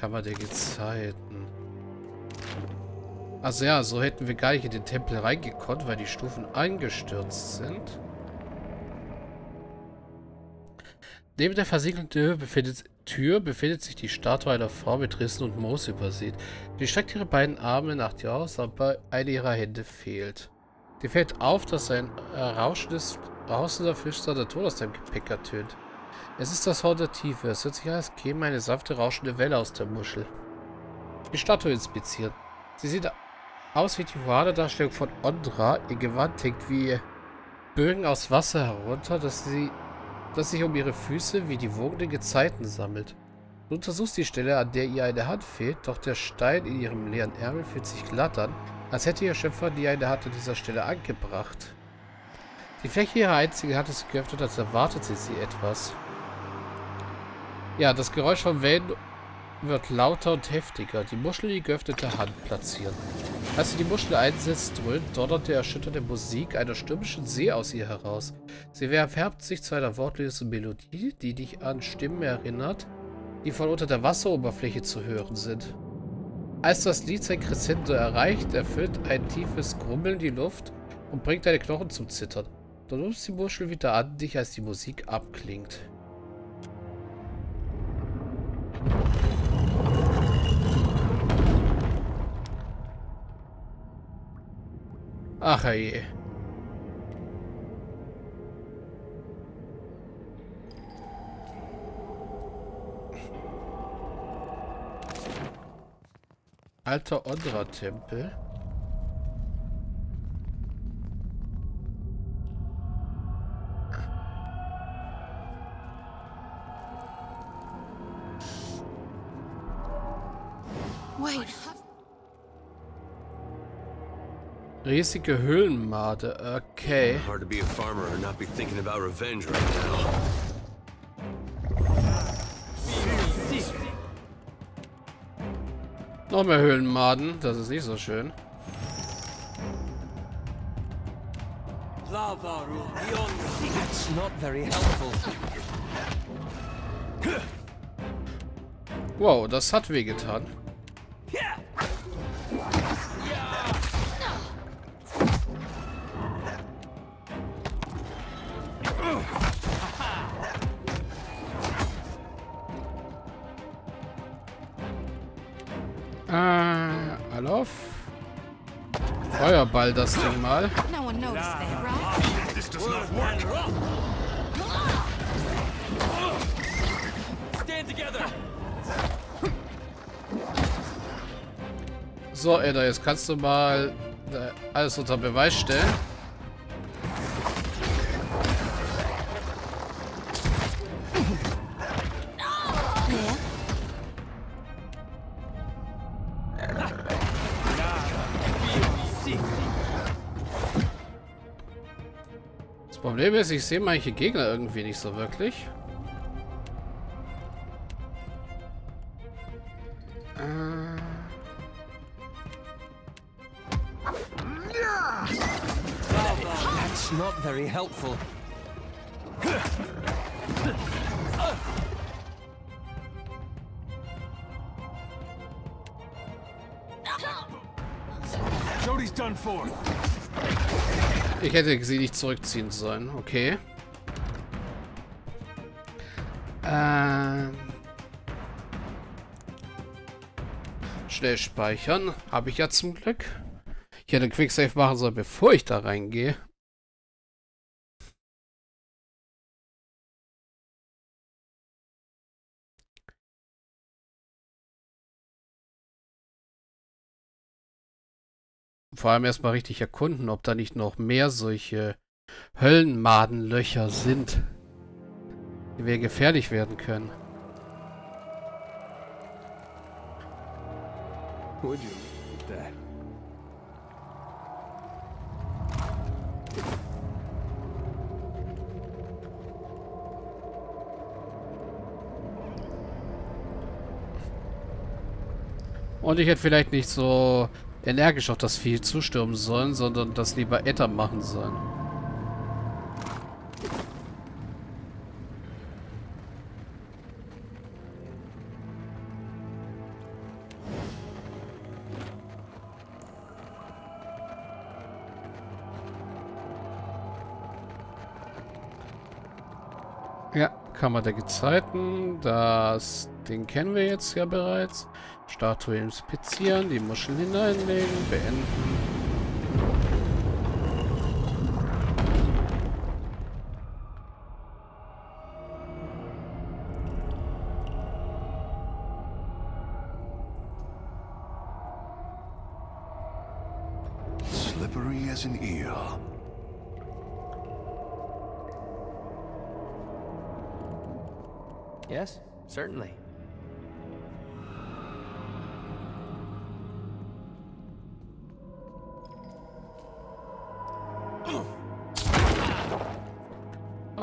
Kammer der Gezeiten. Also ja, so hätten wir gar nicht in den Tempel reingekonnt, weil die Stufen eingestürzt sind. Neben der versiegelten Tür befindet, Tür befindet sich die Statue einer Frau mit Rissen und Moos übersät. Sie streckt ihre beiden Arme nach dir aus, aber eine ihrer Hände fehlt. Dir fällt auf, dass ein rauschendes, rauschender Flüster der Tod aus deinem Gepäck ertönt. Es ist das Horn der Tiefe. Es hört sich an, als käme eine sanfte, rauschende Welle aus der Muschel. Die Statue inspiziert. Sie sieht aus wie die wahre Darstellung von Ondra. Ihr Gewand hängt wie Bögen aus Wasser herunter, das, sie, das sich um ihre Füße wie die Wogen der Gezeiten sammelt. Du untersuchst die Stelle, an der ihr eine Hand fehlt, doch der Stein in ihrem leeren Ärmel fühlt sich glatt an, als hätte ihr Schöpfer nie eine Hand an dieser Stelle angebracht. Die Fläche ihrer einzigen Hand ist geöffnet, als erwartete sie etwas. Ja, das Geräusch von Wellen wird lauter und heftiger. Die Muschel die geöffnete Hand platzieren. Als sie die Muschel einsetzt, dröhnt donnernde, erschütternde Musik einer stürmischen See aus ihr heraus. Sie verfärbt sich zu einer wortlosen Melodie, die dich an Stimmen erinnert, die von unter der Wasseroberfläche zu hören sind. Als das Lied sein Crescendo erreicht, erfüllt ein tiefes Grummeln die Luft und bringt deine Knochen zum Zittern. Du nimmst die Muschel wieder an dich, als die Musik abklingt. Ach je. Alter Ondra-Tempel. Riesige Höhlenmade. Okay. Hard to be a farmer and not be thinking about revenge right now. Noch mehr Höhlenmaden. Das ist nicht so schön. That's not very helpful. Wow, das hat wehgetan. Äh, Alof. Feuerball das Ding mal. No one noticed that, right? This does not work. Stand together. So, Edda, jetzt kannst du mal äh, alles unter Beweis stellen. Problem ist, ich sehe manche Gegner irgendwie nicht so wirklich. That's not very helpful. Jody's done for. Ich hätte sie nicht zurückziehen sollen. Okay. Ähm. Schnell speichern. Habe ich ja zum Glück. Ich hätte Quicksave machen sollen, bevor ich da reingehe. Vor allem erstmal richtig erkunden, ob da nicht noch mehr solche Höllenmadenlöcher sind, die wir gefährlich werden können. Would you that? Und ich hätte vielleicht nicht so energisch auf das Vieh zustürmen sollen, sondern das lieber Äther machen sollen. Ja, Kammer der Gezeiten, das Ding kennen wir jetzt ja bereits. Statue inspizieren, die Muscheln hineinlegen, beenden.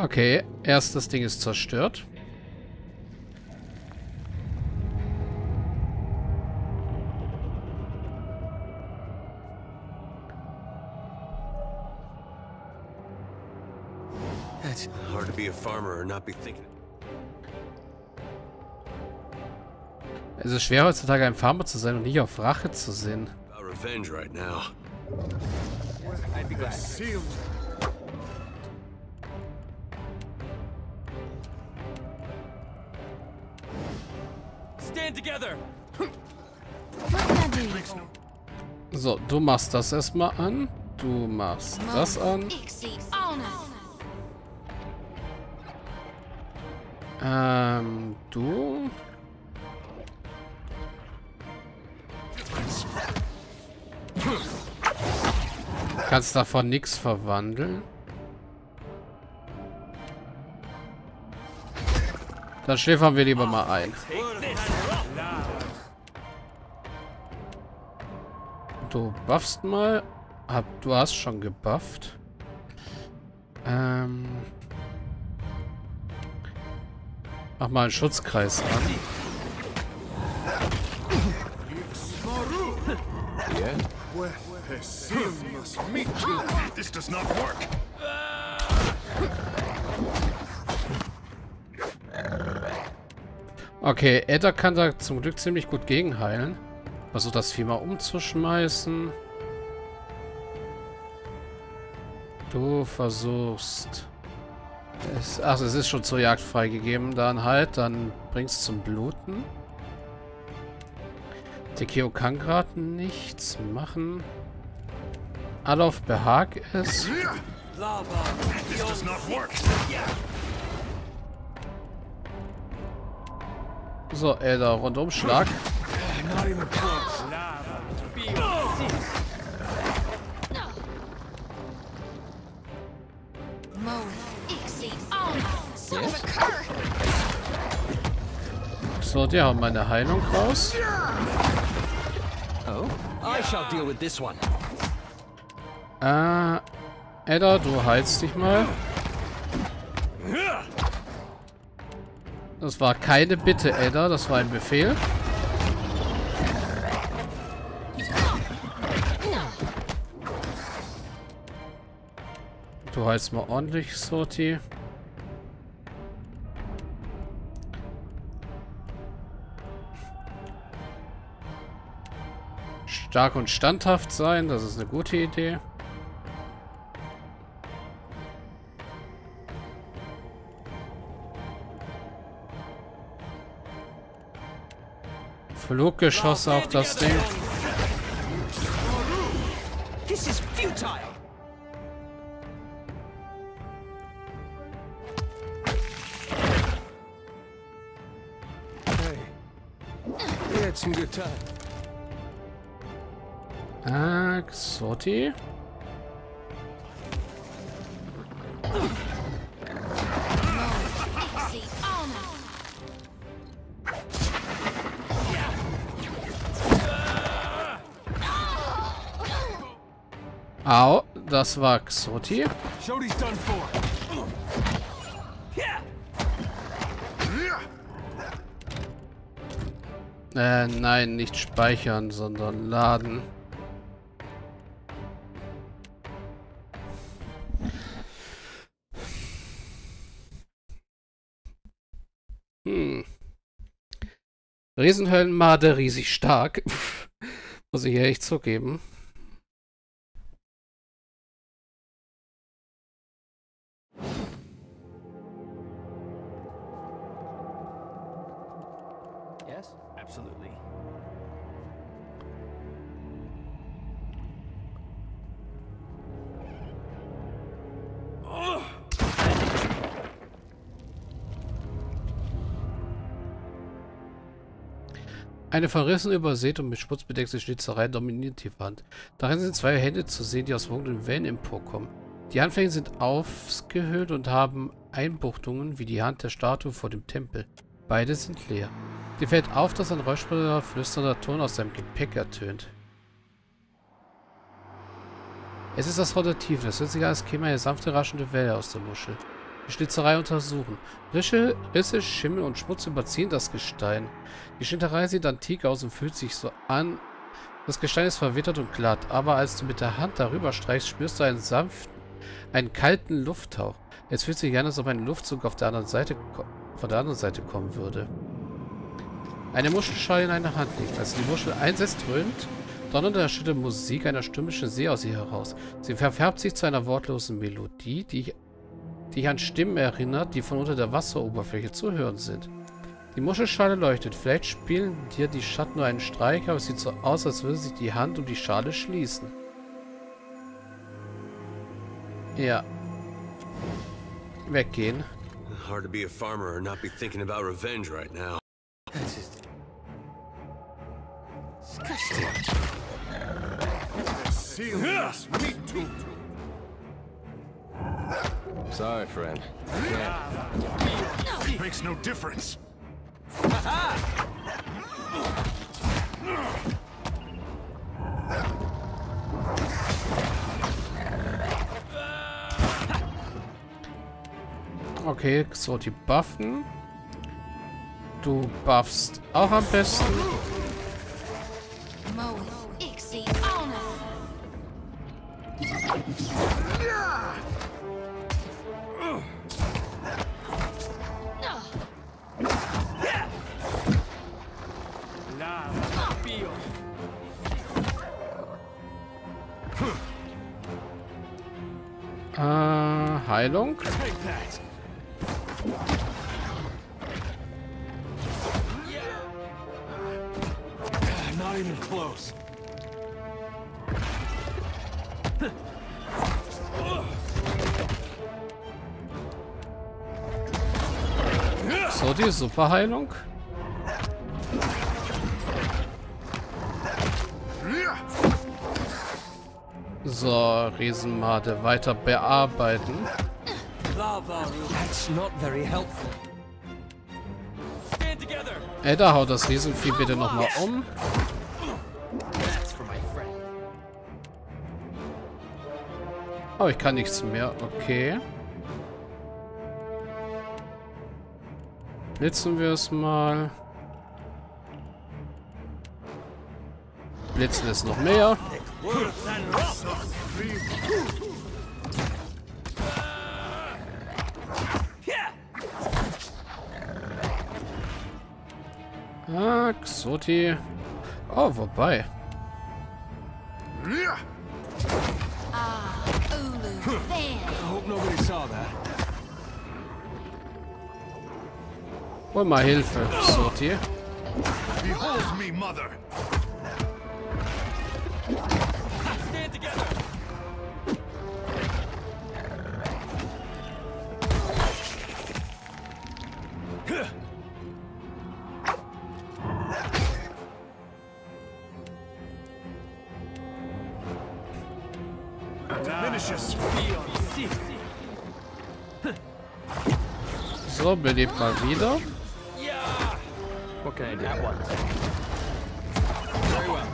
Okay, erstes Ding ist zerstört. It's hard to be a farmer or not be thinking. Es ist schwer heutzutage ein Farmer zu sein und nicht auf Rache zu sehen. About revenge right now. I'd be glad. So, du machst das erstmal an. Du machst das an. Ähm, du. Kannst davon nichts verwandeln. Dann schläfern wir lieber mal ein. Du buffst mal. Hab, du hast schon gebufft. Ähm. Mach mal einen Schutzkreis an. This does not work. Okay, Edda kann da zum Glück ziemlich gut gegenheilen. Versuch das Vieh mal umzuschmeißen. Du versuchst... Es, ach, es ist schon zur Jagd freigegeben. Dann halt, dann bringst zum Bluten. Tekeo kann gerade nichts machen. Alof behag es. So, Edda, Rundumschlag. Not even close. Mode. Exceed honor. Son of a cur. So, die haben meine Heilung raus. Oh? I shall deal with this one. Äh, Edda, du heilst dich mal. Das war keine Bitte, Edda, das war ein Befehl. Du heilst mal ordentlich, Soti. Stark und standhaft sein, das ist eine gute Idee. Fluggeschosse auf das Ding. Good time. Ah, honor. Au, das war Xoti. Shodi's done for. Äh, nein, nicht speichern, sondern laden. Hm. Riesenhöllenmade riesig stark. Muss ich ehrlich zugeben. Yes? Absolutely. Eine verrissen, übersät und mit Schmutz bedeckte Schnitzerei dominiert die Wand. Darin sind zwei Hände zu sehen, die aus wogenden Wellen emporkommen. Die Handflächen sind aufgehöhlt und haben Einbuchtungen wie die Hand der Statue vor dem Tempel. Beide sind leer. Dir fällt auf, dass ein räuspernder, flüsternder Ton aus seinem Gepäck ertönt. Es ist das Rotativ. Es hört sich an, als käme eine sanfte, raschende Welle aus der Muschel. Die Schnitzerei untersuchen. Rische, Risse, Schimmel und Schmutz überziehen das Gestein. Die Schnitterei sieht antik aus und fühlt sich so an. Das Gestein ist verwittert und glatt, aber als du mit der Hand darüber streichst, spürst du einen sanften, einen kalten Lufthauch. Es fühlt sich an, als ob ein Luftzug auf der anderen Seite, von der anderen Seite kommen würde. Eine Muschelschale in einer Hand liegt. Als die Muschel einsetzt, dröhnt donnernde erschütterte Musik einer stürmischen See aus ihr heraus. Sie verfärbt sich zu einer wortlosen Melodie, die dich an Stimmen erinnert, die von unter der Wasseroberfläche zu hören sind. Die Muschelschale leuchtet. Vielleicht spielen dir die Schatten nur einen Streich, aber es sieht so aus, als würde sich die Hand um die Schale schließen. Ja. Weggehen. Hard to be a farmer or not be thinking about revenge right now. Seal this meat to Sorry, friend. makes no difference. Okay, so die buffen. Du buffst auch am besten. Äh, Heilung. Take that. Not even close. So, die Superheilung. So, Riesenmade weiter bearbeiten. That's not very helpful. Stand together. Edda, hau das Riesenvieh bitte nochmal um. Friend. Oh, ich kann nichts mehr. Okay. Blitzen wir es mal. Blitzen ist noch mehr. Ah, Xoti. Oh, wobei. Ah. I hope nobody saw that. Hol mal Hilfe, Xoti. Behold me, mother. So, belebt mal wieder. What can I do? That one. Very well.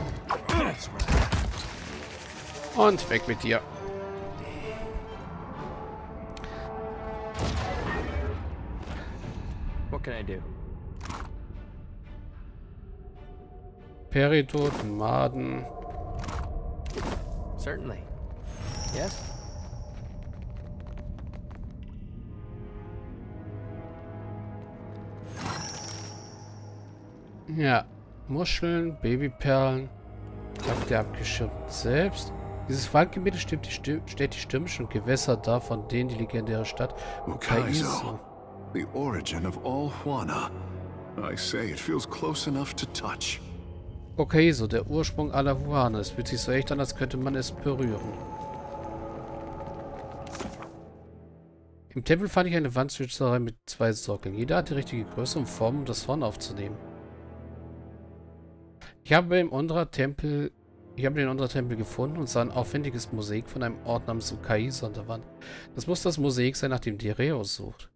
Und weg mit dir. What can I do? Peridot, Maden. Certainly. Yes? Ja. Muscheln, Babyperlen. Habt ihr abgeschirmt selbst? Dieses Waldgebiet stellt die, Stim stellt die stürmischen Gewässer dar, von denen die legendäre Stadt. Ukaizo. The origin of all Juana. I say it feels close enough to touch. Ukaizo, der Ursprung aller Huane. Es fühlt sich so echt an, als könnte man es berühren. Im Tempel fand ich eine Wandschützerei mit zwei Sockeln. Jeder hat die richtige Größe und Form, um das Horn aufzunehmen. Ich habe im Ondra-Tempel ich habe den Ondra-Tempel gefunden und sah ein aufwendiges Mosaik von einem Ort namens Ukaisa an der Wand. Das muss das Mosaik sein, nach dem Direo sucht.